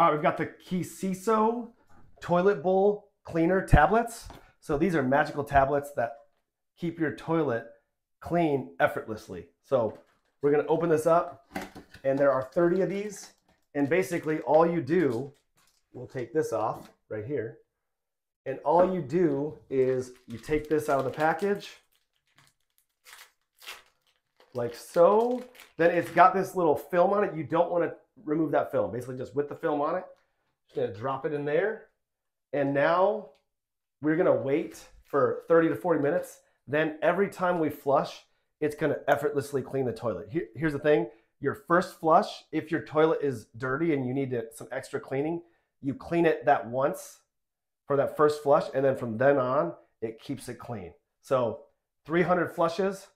All right, we've got the KIISIISO toilet bowl cleaner tablets. So these are magical tablets that keep your toilet clean effortlessly. So we're gonna open this up and there are 30 of these. And basically all you do, we'll take this off right here. And all you do is you take this out of the package like so. Then it's got this little film on it. You don't want to remove that film. Basically just with the film on it. Just gonna drop it in there. And now we're gonna wait for 30 to 40 minutes. Then every time we flush, it's gonna effortlessly clean the toilet. Here, here's the thing, your first flush, if your toilet is dirty and you need to, some extra cleaning, you clean it that once for that first flush, and then from then on, it keeps it clean. So 300 flushes,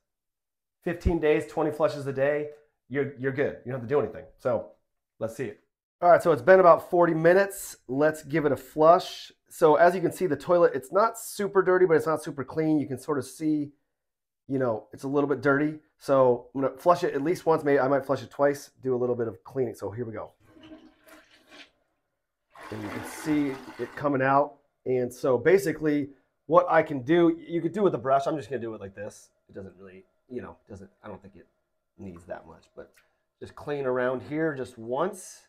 15 days, 20 flushes a day, you're, you're good. You don't have to do anything. So let's see it. All right, so it's been about 40 minutes. Let's give it a flush. So as you can see, the toilet, it's not super dirty, but it's not super clean. You can sort of see, you know, it's a little bit dirty. So I'm gonna flush it at least once. Maybe I might flush it twice, do a little bit of cleaning. So here we go. And you can see it coming out. And so basically what I can do, you could do with a brush. I'm just gonna do it like this. It doesn't really, you know, doesn't, I don't think it needs that much, but just clean around here just once.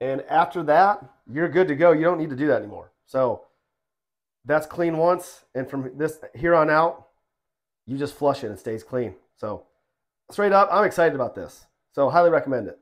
And after that, you're good to go. You don't need to do that anymore. So that's clean once. And from this here on out, you just flush it and it stays clean. So straight up, I'm excited about this. So highly recommend it.